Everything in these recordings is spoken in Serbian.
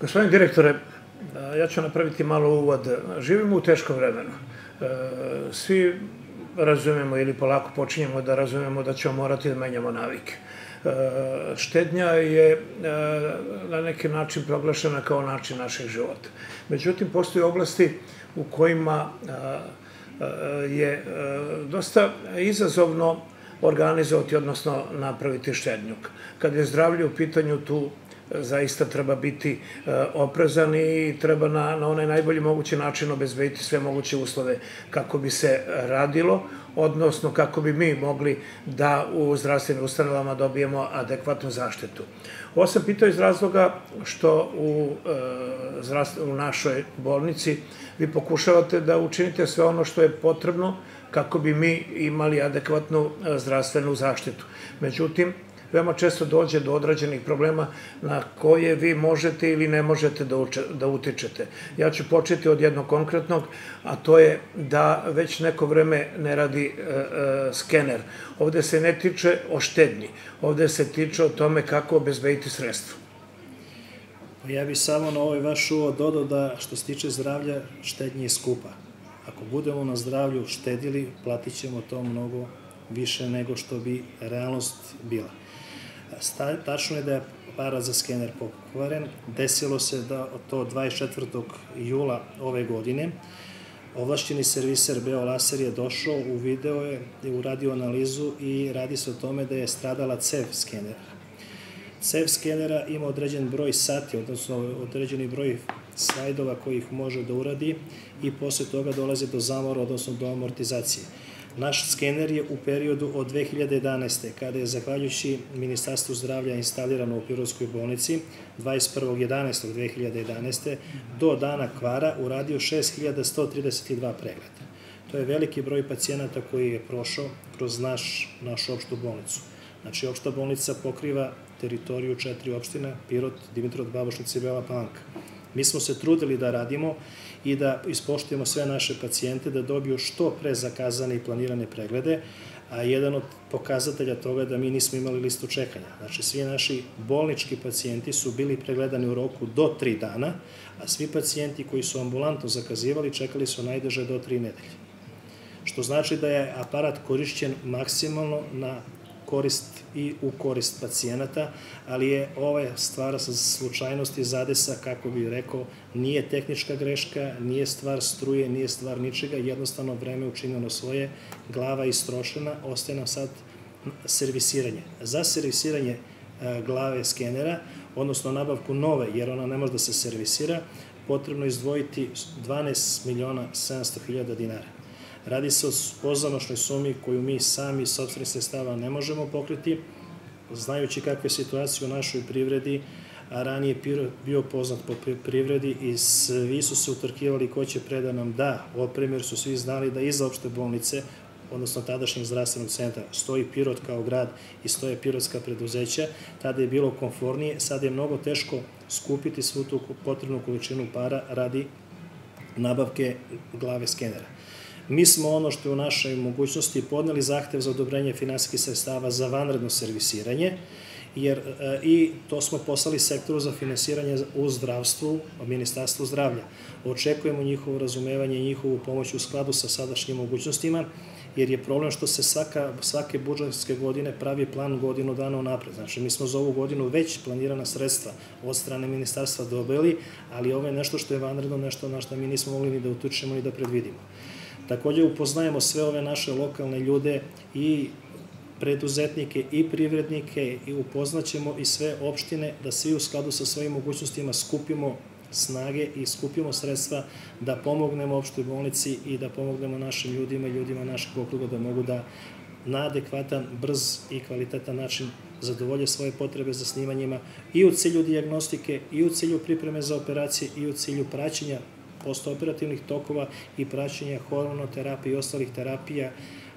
Gospodin direktore, ja ću napraviti malo uvod. Živimo u teškom vremenu. Svi razumemo ili polako počinjemo da razumemo da ćemo morati da menjamo navike. Štednja je na neki način proglašena kao način našeg života. Međutim, postoje oblasti u kojima je dosta izazovno organizovati, odnosno napraviti štednjuk. Kad je zdravlje u pitanju, tu zaista treba biti e, oprezan i treba na, na onaj najbolji mogući način obezbediti sve moguće uslove kako bi se radilo, odnosno kako bi mi mogli da u zdravstvenim ustanovama dobijemo adekvatnu zaštitu. Ovo sam pitao iz razloga što u, e, u našoj bolnici vi pokušavate da učinite sve ono što je potrebno kako bi mi imali adekvatnu e, zdravstvenu zaštitu. Međutim, veoma često dođe do odrađenih problema na koje vi možete ili ne možete da, uče, da utičete. Ja ću početi od jednog konkretnog, a to je da već neko vreme ne radi e, e, skener. Ovde se ne tiče o štednji, ovde se tiče o tome kako obezbediti sredstvo. Pa ja bih samo na ovaj vaš uvod dodao da što se tiče zdravlja, štednje je skupa. Ako budemo na zdravlju štedili, platit ćemo to mnogo više nego što bi realnost bila. Tačno je da je para za skener pokvaren. Desilo se da to 24. jula ove godine ovlašćeni serviser Beo Laser je došao, u video je, uradio analizu i radi se o tome da je stradala cev skenera. Cev skenera ima određen broj sati, odnosno određeni broj slajdova ih može da uradi i posle toga dolazi do zamora, odnosno do amortizacije. Naš skener je u periodu od 2011. kada je zahvaljujući Ministarstvu zdravlja instalirano u Pirovskoj bolnici 21.11.2011. do dana kvara uradio 6132 pregleda. To je veliki broj pacijenata koji je prošao kroz naš, našu opštu bolnicu. Znači, opšta bolnica pokriva teritoriju četiri opština, Pirot, Dimitrov, Babošnica i Bela Palanka. Mi smo se trudili da radimo i da ispoštujemo sve naše pacijente da dobiju što pre zakazane i planirane preglede, a jedan od pokazatelja toga da mi nismo imali listu čekanja. Znači, svi naši bolnički pacijenti su bili pregledani u roku do tri dana, a svi pacijenti koji su ambulantno zakazivali čekali su najdeže do tri nedelje. Što znači da je aparat korišćen maksimalno na korist i u korist pacijenata, ali je ova stvar sa slučajnosti zadesa, kako bih rekao, nije tehnička greška, nije stvar struje, nije stvar ničega, jednostavno vreme učinjeno svoje, glava istrošena, ostaje nam sad servisiranje. Za servisiranje e, glave skenera, odnosno nabavku nove, jer ona ne može da se servisira, potrebno izdvojiti 12 miliona 700 hiljada dinara. Radi se o pozamašnoj sumi koju mi sami sobstvenih sredstava ne možemo pokriti, znajući kakve je situacije u našoj privredi, a ranije bio poznat po privredi i svi su se utrkivali ko će preda nam da opremi, jer su svi znali da iza opšte bolnice, odnosno tadašnjeg zdravstvenog centra, stoji Pirot kao grad i stoje pirotska preduzeća, tada je bilo konfornije, sad je mnogo teško skupiti svu tu potrebnu količinu para radi nabavke glave skenera. Mi smo ono što je u našoj mogućnosti podneli zahtev za odobrenje finansijskih sredstava za vanredno servisiranje, jer e, i to smo poslali sektoru za finansiranje u zdravstvu, Ministarstvu zdravlja. Očekujemo njihovo razumevanje i njihovu pomoć u skladu sa sadašnjim mogućnostima, jer je problem što se svaka, svake budžetske godine pravi plan godinu dana u napred. Znači, mi smo za ovu godinu već planirana sredstva od strane ministarstva dobili, ali ovo je nešto što je vanredno, nešto na što mi nismo mogli ni da utučemo ni da predvidimo. Takođe upoznajemo sve ove naše lokalne ljude i preduzetnike i privrednike i upoznaćemo i sve opštine da svi u skladu sa svojim mogućnostima skupimo snage i skupimo sredstva da pomognemo opštoj bolnici i da pomognemo našim ljudima i ljudima našeg okruga da mogu da na adekvatan, brz i kvalitetan način zadovolje svoje potrebe za snimanjima i u cilju diagnostike, i u cilju pripreme za operacije, i u cilju praćenja postoperativnih tokova i praćenja hormonoterapije i ostalih terapija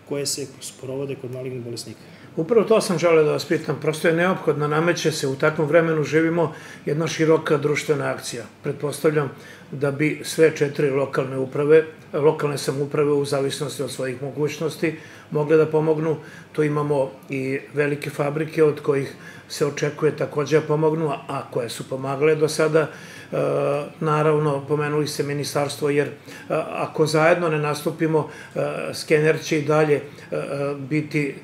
koje se sprovode kod malignih bolesnika. Upravo to sam želeo da vas pitam, prosto je neophodno, nameće se, u takvom vremenu živimo jedna široka društvena akcija. Pretpostavljam da bi sve četiri lokalne uprave, lokalne samuprave u zavisnosti od svojih mogućnosti, mogle da pomognu. Tu imamo i velike fabrike od kojih se očekuje takođe da pomognu, a koje su pomagale do sada. E, naravno, pomenuli se ministarstvo, jer e, ako zajedno ne nastupimo, e, skener će i dalje biti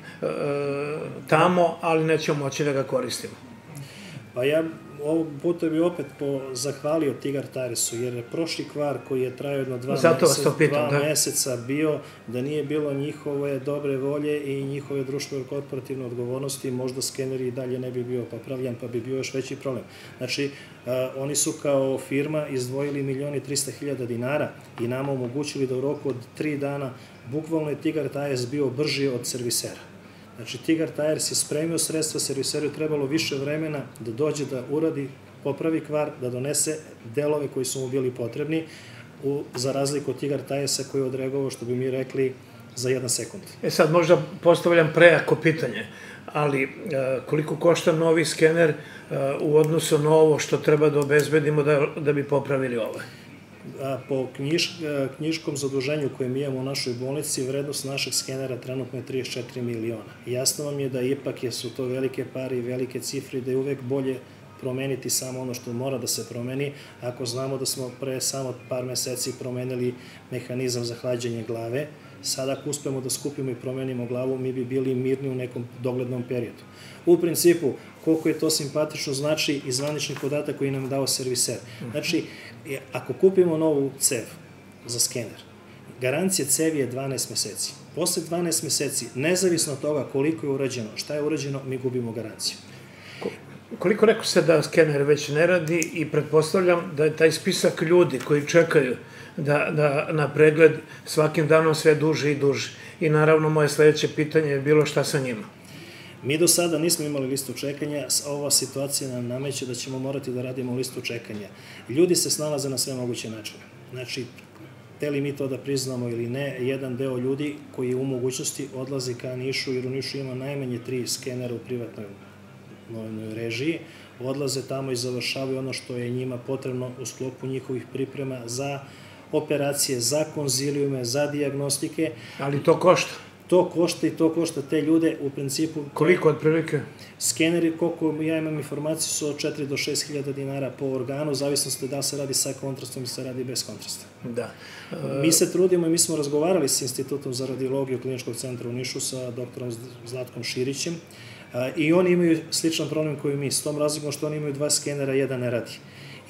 tamo, ali nećemo moći da ga koristimo. Pa ja ovog puta bi opet po, zahvalio Tigar Taresu, jer je prošli kvar koji je trajao jedno dva, Zato meseca, pitam, dva da. meseca bio, da nije bilo njihove dobre volje i njihove društvene korporativne odgovornosti, možda skener i dalje ne bi bio popravljan, pa bi bio još veći problem. Znači, a, oni su kao firma izdvojili milioni 300 hiljada dinara i nama omogućili da u roku od tri dana bukvalno je Tigar Tares bio brži od servisera. Znači, Tigar Tires je spremio sredstva, serviseru trebalo više vremena da dođe da uradi, popravi kvar, da donese delove koji su mu bili potrebni, u, za razliku od Tigar Tiresa koji je odreagovao, što bi mi rekli, za jedan sekund. E sad možda postavljam prejako pitanje, ali e, koliko košta novi skener e, u odnosu na ovo što treba da obezbedimo da, da bi popravili ovo? Po knjiš, knjiškom zaduženju koje mi imamo u našoj bolnici, vrednost našeg skenera trenutno je 34 miliona. Jasno vam je da ipak su to velike pare i velike cifre i da je uvek bolje promeniti samo ono što mora da se promeni, ako znamo da smo pre samo par meseci promenili mehanizam za hlađenje glave, sada ako uspemo da skupimo i promenimo glavu, mi bi bili mirni u nekom doglednom periodu. U principu, koliko je to simpatično znači i zvanični podatak koji nam dao serviser. Znači, ako kupimo novu cev za skener, garancija cevi je 12 meseci. Posle 12 meseci, nezavisno od toga koliko je urađeno, šta je urađeno, mi gubimo garanciju. Koliko rekao se da skener već ne radi i pretpostavljam da je taj spisak ljudi koji čekaju da, da na pregled svakim danom sve duže i duže. I naravno moje sledeće pitanje je bilo šta sa njima. Mi do sada nismo imali listu čekanja, ova situacija nam nameće da ćemo morati da radimo listu čekanja. Ljudi se snalaze na sve moguće načine. Znači, li mi to da priznamo ili ne, jedan deo ljudi koji u mogućnosti odlazi ka Nišu, jer u Nišu ima najmanje tri skenera u privatnoj novoj režiji, odlaze tamo i završavaju ono što je njima potrebno u sklopu njihovih priprema za operacije, za konzilijume, za diagnostike. Ali to košta? To košta i to košta te ljude u principu... Koliko otprilike? Skeneri, koliko ja imam informaciju, su od 4 do 6 hiljada dinara po organu, zavisnosti da se radi sa kontrastom i se radi bez kontrasta. Da. E... Mi se trudimo i mi smo razgovarali sa Institutom za radiologiju Kliničkog centra u Nišu sa doktorom Zlatkom Širićem i oni imaju sličan problem koji mi, s tom razlikom što oni imaju dva skenera, jedan ne radi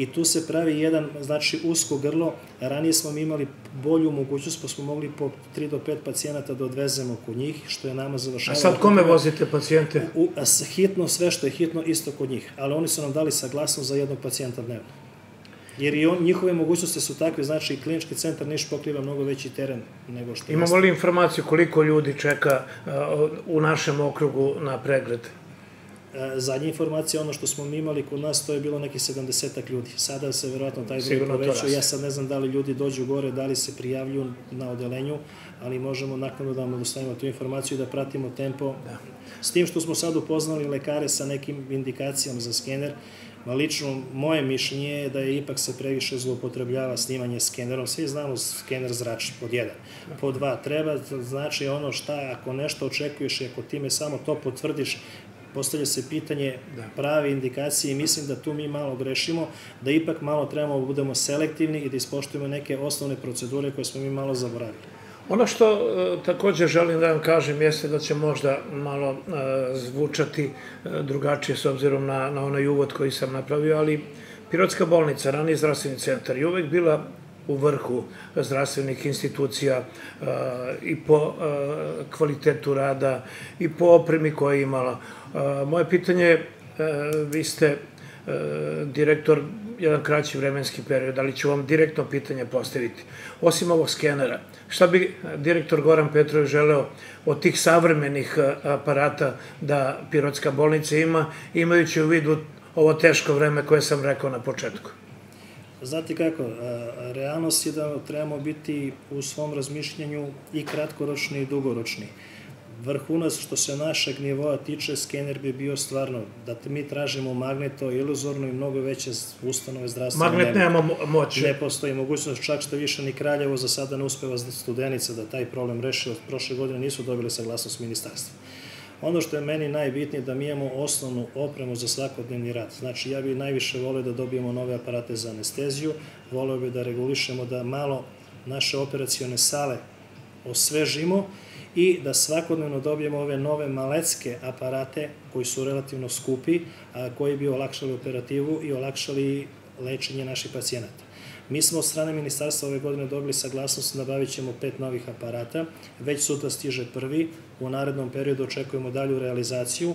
i tu se pravi jedan, znači, usko grlo. Ranije smo imali bolju mogućnost, pa smo mogli po 3 do 5 pacijenata da odvezemo kod njih, što je nama završavalo. A sad kome vozite pacijente? U, a, hitno, sve što je hitno, isto kod njih. Ali oni su nam dali saglasnost za jednog pacijenta dnevno. Jer i on, njihove mogućnosti su takve, znači klinički centar Niš pokriva mnogo veći teren nego što... Imamo li informaciju koliko ljudi čeka uh, u našem okrugu na pregled? E, zadnja informacija, ono što smo mi imali kod nas, to je bilo neki 70 ljudi. Sada se verovatno taj broj povećao. Ja sad ne znam da li ljudi dođu gore, da li se prijavljuju na odelenju, ali možemo naknadno da vam dostavimo tu informaciju i da pratimo tempo. Da. S tim što smo sad upoznali lekare sa nekim indikacijama za skener, Ma lično, moje mišljenje je da je ipak se previše zloupotrebljava snimanje skenerom. Svi znamo skener zračni, pod jedan. Pod dva, treba, znači ono šta, ako nešto očekuješ i ako time samo to potvrdiš, postavlja se pitanje da. prave indikacije i mislim da tu mi malo grešimo, da ipak malo trebamo da budemo selektivni i da ispoštujemo neke osnovne procedure koje smo mi malo zaboravili. Ono što e, takođe želim da vam kažem jeste da će možda malo e, zvučati e, drugačije s obzirom na, na onaj uvod koji sam napravio, ali Pirotska bolnica, rani zdravstveni centar, je uvek bila u vrhu zdravstvenih institucija e, i po e, kvalitetu rada i po opremi koje je imala. E, moje pitanje je, vi ste direktor jedan kraći vremenski period, ali ću vam direktno pitanje postaviti. Osim ovog skenera, šta bi direktor Goran Petrov želeo od tih savremenih aparata da Pirotska bolnica ima, imajući u vidu ovo teško vreme koje sam rekao na početku? Znate kako, realnost je da trebamo biti u svom razmišljanju i kratkoročni i dugoročni. Vrhunac što se našeg nivoa tiče, skener bi bio stvarno, da mi tražimo magneto, iluzorno i mnogo veće ustanove zdravstvene. Magnet nema moć. Ne postoji mogućnost, čak što više ni Kraljevo za sada ne uspeva studenica da taj problem reši. Od prošle godine nisu dobili saglasnost ministarstva. Ono što je meni najbitnije da mi imamo osnovnu opremu za svakodnevni rad. Znači, ja bih najviše volio da dobijemo nove aparate za anesteziju, volio bih da regulišemo da malo naše operacione sale osvežimo i da svakodnevno dobijemo ove nove malecke aparate koji su relativno skupi, koji bi olakšali operativu i olakšali lečenje naših pacijenata. Mi smo od strane ministarstva ove godine dobili saglasnost, nabavit ćemo pet novih aparata, već sutra stiže prvi, u narednom periodu očekujemo dalju realizaciju,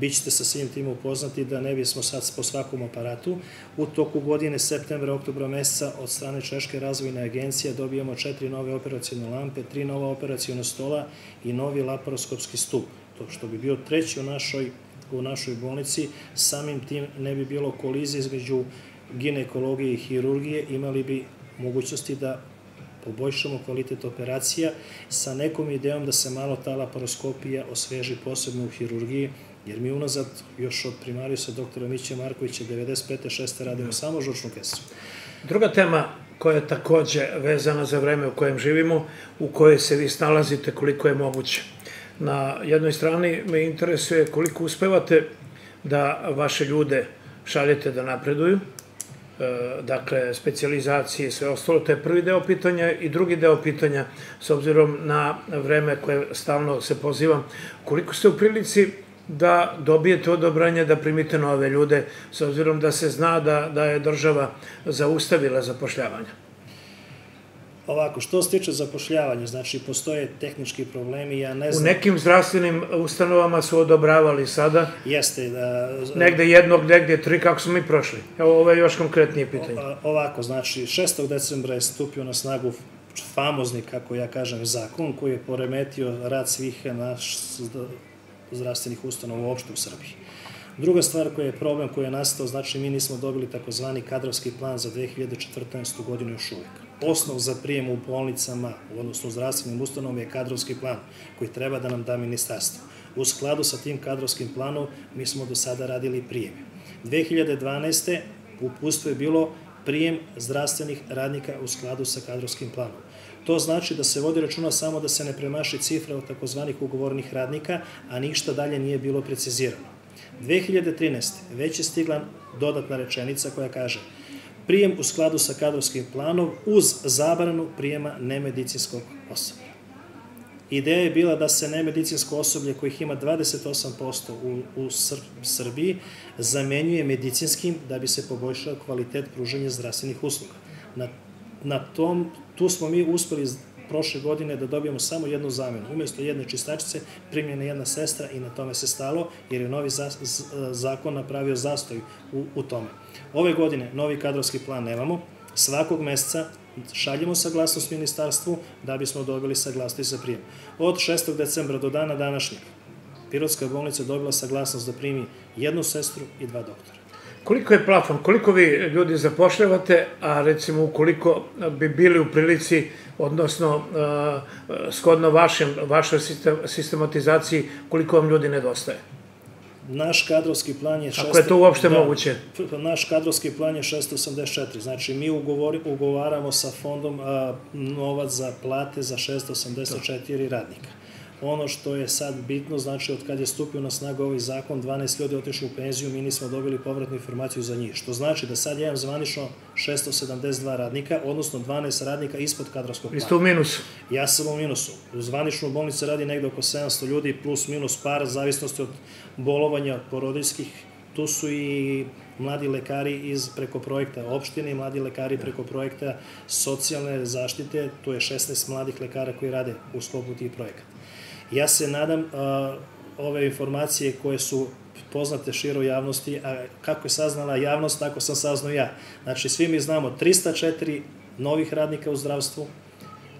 Bićete sa svim tim upoznati da ne bismo sad po svakom aparatu. U toku godine, septembra, oktobra meseca, od strane Češke razvojne agencije dobijamo četiri nove operacijone lampe, tri nova operacijona stola i novi laparoskopski stup. To što bi bio treći u našoj, u našoj bolnici, samim tim ne bi bilo kolizije između ginekologije i hirurgije, imali bi mogućnosti da poboljšamo kvalitet operacija sa nekom idejom da se malo ta laparoskopija osveži posebno u hirurgiji, jer mi unazad još od primariusa doktora Mića Markovića 95. 6. radimo samo žučnu kesu. Druga tema koja je takođe vezana za vreme u kojem živimo, u kojoj se vi snalazite koliko je moguće. Na jednoj strani me interesuje koliko uspevate da vaše ljude šaljete da napreduju, E, dakle, specializacije i sve ostalo, to je prvi deo pitanja i drugi deo pitanja, s obzirom na vreme koje stalno se pozivam, koliko ste u prilici da dobijete odobranje da primite nove ljude, s obzirom da se zna da, da je država zaustavila zapošljavanje? Ovako, što se tiče zapošljavanja, znači postoje tehnički problemi, ja ne znam... U nekim zdravstvenim ustanovama su odobravali sada... Jeste, da... Negde jednog, negde tri, kako smo mi prošli? Evo, ovo je još konkretnije pitanje. ovako, znači, 6. decembra je stupio na snagu famozni, kako ja kažem, zakon koji je poremetio rad svih naš zdravstvenih ustanova uopšte u Srbiji. Druga stvar koja je problem koji je nastao, znači mi nismo dobili takozvani kadrovski plan za 2014. godinu još uvijek osnov za prijem u bolnicama, odnosno u zdravstvenim ustanovom je kadrovski plan koji treba da nam da ministarstvo. U skladu sa tim kadrovskim planom mi smo do sada radili prijeme. 2012. upustvo je bilo prijem zdravstvenih radnika u skladu sa kadrovskim planom. To znači da se vodi računa samo da se ne premaši cifra od takozvanih ugovornih radnika, a ništa dalje nije bilo precizirano. 2013. već je stigla dodatna rečenica koja kaže prijem u skladu sa kadrovskim planom uz zabranu prijema nemedicinskog osoblja. Ideja je bila da se nemedicinsko osoblje kojih ima 28% u, u Sr Srbiji zamenjuje medicinskim da bi se poboljšao kvalitet pružanja zdravstvenih usluga. Na, na tom, tu smo mi uspeli prošle godine da dobijemo samo jednu zamenu. Umesto jedne čistačice primljena jedna sestra i na tome se stalo jer je novi zakon napravio zastoj u, u tome. Ove godine novi kadrovski plan nemamo, svakog meseca šaljemo saglasnost ministarstvu da bismo dobili saglasnost za prijem. Od 6. decembra do dana današnjeg Pirotska bolnica je dobila saglasnost da primi jednu sestru i dva doktora. Koliko je plafon, koliko vi ljudi zapošljavate, a recimo ukoliko bi bili u prilici, odnosno uh, shodno vašem, vašoj sistematizaciji, koliko vam ljudi nedostaje? Naš kadrovski plan je... Ako je to uopšte da, moguće? Naš kadrovski plan je 684. Znači, mi ugovaramo sa fondom a, novac za plate za 684 radnika. Ono što je sad bitno, znači od kad je stupio na snagu ovaj zakon, 12 ljudi otišli u penziju, mi nismo dobili povratnu informaciju za njih. Što znači da sad ja imam zvanično 672 radnika, odnosno 12 radnika ispod kadrovskog plana. Isto u minusu? Ja sam u minusu. U zvaničnu bolnicu radi negde oko 700 ljudi, plus minus par, zavisnosti od bolovanja porodiljskih. Tu su i mladi lekari iz preko projekta opštine mladi lekari preko projekta socijalne zaštite, tu je 16 mladih lekara koji rade u sklopu tih projekata. Ja se nadam a, ove informacije koje su poznate široj javnosti, a kako je saznala javnost, tako sam saznao ja. Znači, svi mi znamo 304 novih radnika u zdravstvu,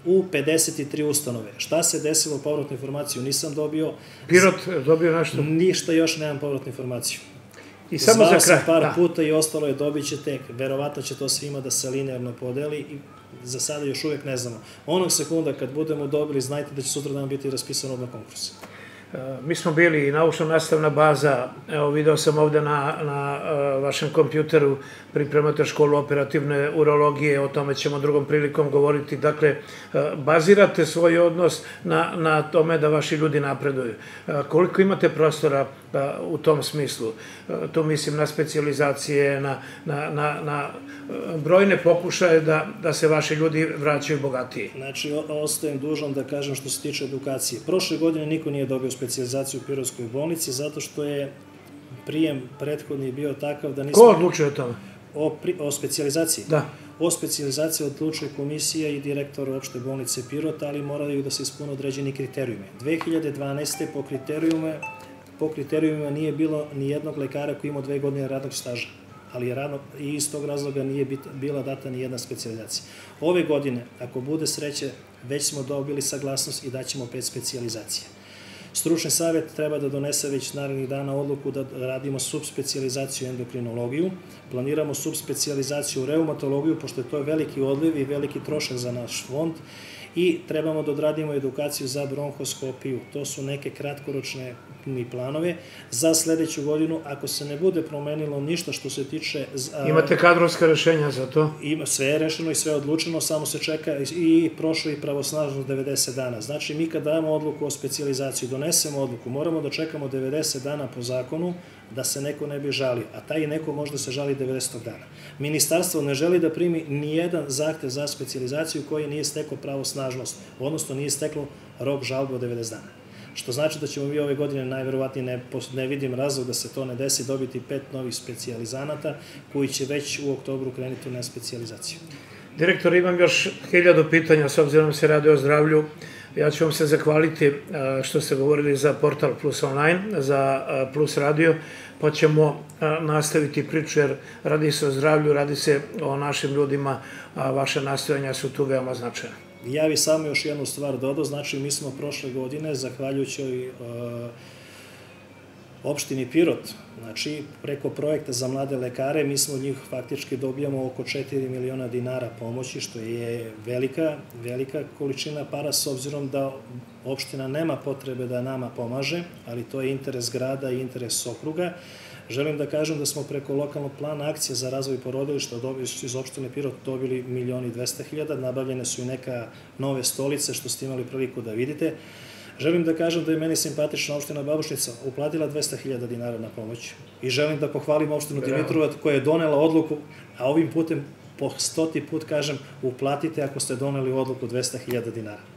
u 53 ustanove. Šta se desilo, povratnu informaciju nisam dobio. Pirot dobio nešto? Ništa još nemam povratnu informaciju. I samo Zvao za kraj. par da. puta i ostalo je dobit ćete, verovatno će to svima da se linearno podeli i Za sada još uvek ne znamo. Onog sekunda kad budemo dobili, znajte da će sutra dan biti raspisan odmah konkurs. Mi smo bili naučno-nastavna baza, evo video sam ovde na, na vašem kompjuteru, pripremate školu operativne urologije, o tome ćemo drugom prilikom govoriti. Dakle, bazirate svoj odnos na, na tome da vaši ljudi napreduju. Koliko imate prostora u tom smislu? To mislim na specializacije, na, na, na, na brojne pokušaje da, da se vaši ljudi vraćaju bogatiji. Znači, ostajem dužan da kažem što se tiče edukacije. Prošle godine niko nije dobio specializaciju u Pirovskoj bolnici zato što je prijem prethodni bio takav da nismo... Ko odlučuje o tome? O, pri, o specializaciji? Da. O specializaciji odlučuje komisija i direktor opšte bolnice Pirot, ali moraju da se ispune određeni kriterijume. 2012. po kriterijume po kriterijumima nije bilo ni jednog lekara koji imao dve godine radnog staža ali rano i iz tog razloga nije bit, bila data ni jedna specializacija. Ove godine, ako bude sreće, već smo dobili saglasnost i daćemo pet specializacija. Stručni savjet treba da donese već narednih dana odluku da radimo subspecializaciju endokrinologiju, planiramo subspecializaciju reumatologiju, pošto je to veliki odliv i veliki trošak za naš fond i trebamo da odradimo edukaciju za bronhoskopiju. To su neke kratkoročne ni planove za sledeću godinu, ako se ne bude promenilo ništa što se tiče... Imate kadrovska rešenja za to? Ima, sve je rešeno i sve je odlučeno, samo se čeka i prošlo i pravosnažno 90 dana. Znači, mi kad dajemo odluku o specializaciji, donesemo odluku, moramo da čekamo 90 dana po zakonu da se neko ne bi žalio, a taj neko može da se žali 90. dana. Ministarstvo ne želi da primi ni jedan zahtev za specializaciju koji nije steklo pravosnažnost, odnosno nije steklo rok žalbe od 90 dana što znači da ćemo mi ove godine najverovatnije ne, ne vidim razlog da se to ne desi, dobiti pet novih specijalizanata koji će već u oktobru krenuti na specijalizaciju. Direktor, imam još hiljadu pitanja s obzirom da se radi o zdravlju. Ja ću vam se zahvaliti što ste govorili za portal Plus Online, za Plus Radio, pa ćemo nastaviti priču jer radi se o zdravlju, radi se o našim ljudima, a vaše nastojanja su tu veoma značajne. Ja bih samo još jednu stvar dodao, znači mi smo prošle godine, zahvaljujući opštini Pirot, znači preko projekta za mlade lekare, mi smo od njih faktički dobijamo oko 4 miliona dinara pomoći, što je velika, velika količina para s obzirom da opština nema potrebe da nama pomaže, ali to je interes grada i interes okruga. Želim da kažem da smo preko lokalnog plana akcije za razvoj porodilišta iz opštine Pirot dobili milioni 200 hiljada, nabavljene su i neka nove stolice što ste imali priliku da vidite. Želim da kažem da je meni simpatična opština Babušnica uplatila 200.000 dinara na pomoć i želim da pohvalim opštinu Dimitrovac koja je donela odluku, a ovim putem po stoti put kažem uplatite ako ste doneli odluku 200.000 dinara.